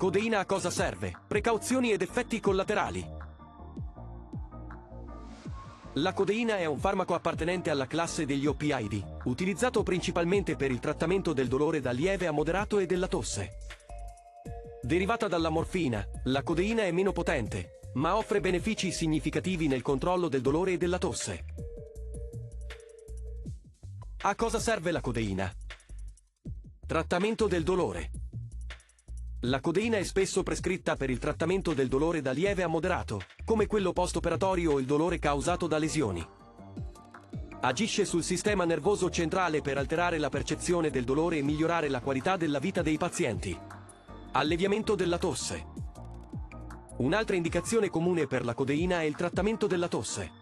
Codeina a cosa serve? Precauzioni ed effetti collaterali. La codeina è un farmaco appartenente alla classe degli opioidi, utilizzato principalmente per il trattamento del dolore da lieve a moderato e della tosse. Derivata dalla morfina, la codeina è meno potente, ma offre benefici significativi nel controllo del dolore e della tosse. A cosa serve la codeina? Trattamento del dolore. La codeina è spesso prescritta per il trattamento del dolore da lieve a moderato, come quello post-operatorio o il dolore causato da lesioni. Agisce sul sistema nervoso centrale per alterare la percezione del dolore e migliorare la qualità della vita dei pazienti. Alleviamento della tosse. Un'altra indicazione comune per la codeina è il trattamento della tosse.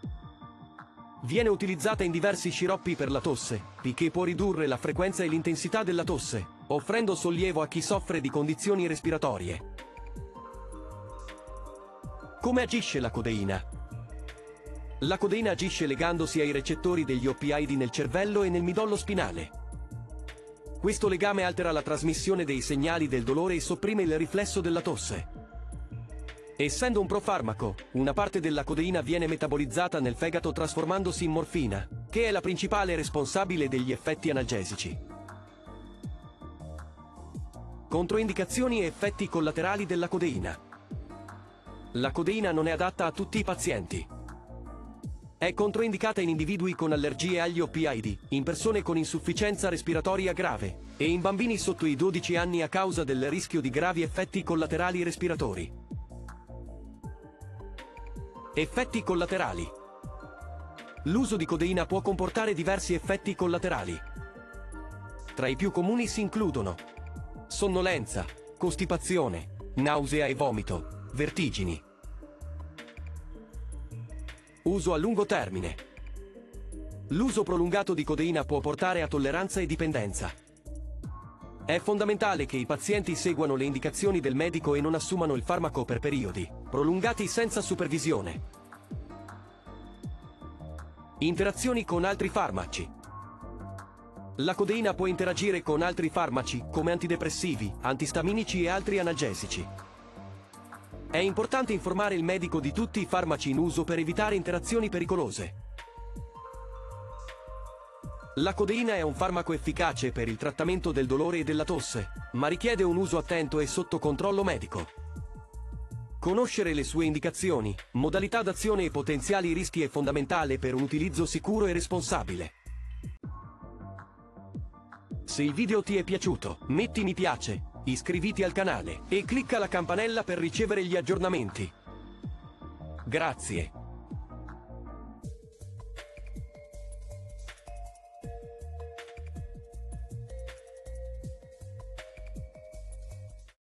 Viene utilizzata in diversi sciroppi per la tosse, che può ridurre la frequenza e l'intensità della tosse, offrendo sollievo a chi soffre di condizioni respiratorie. Come agisce la codeina? La codeina agisce legandosi ai recettori degli opioidi nel cervello e nel midollo spinale. Questo legame altera la trasmissione dei segnali del dolore e sopprime il riflesso della tosse. Essendo un profarmaco, una parte della codeina viene metabolizzata nel fegato trasformandosi in morfina, che è la principale responsabile degli effetti analgesici. Controindicazioni e effetti collaterali della codeina. La codeina non è adatta a tutti i pazienti. È controindicata in individui con allergie agli opioidi, in persone con insufficienza respiratoria grave e in bambini sotto i 12 anni a causa del rischio di gravi effetti collaterali respiratori. Effetti collaterali. L'uso di codeina può comportare diversi effetti collaterali. Tra i più comuni si includono sonnolenza, costipazione, nausea e vomito, vertigini. Uso a lungo termine. L'uso prolungato di codeina può portare a tolleranza e dipendenza. È fondamentale che i pazienti seguano le indicazioni del medico e non assumano il farmaco per periodi prolungati senza supervisione. Interazioni con altri farmaci. La codeina può interagire con altri farmaci, come antidepressivi, antistaminici e altri analgesici. È importante informare il medico di tutti i farmaci in uso per evitare interazioni pericolose. La codeina è un farmaco efficace per il trattamento del dolore e della tosse, ma richiede un uso attento e sotto controllo medico. Conoscere le sue indicazioni, modalità d'azione e potenziali rischi è fondamentale per un utilizzo sicuro e responsabile. Se il video ti è piaciuto, metti mi piace, iscriviti al canale e clicca la campanella per ricevere gli aggiornamenti. Grazie.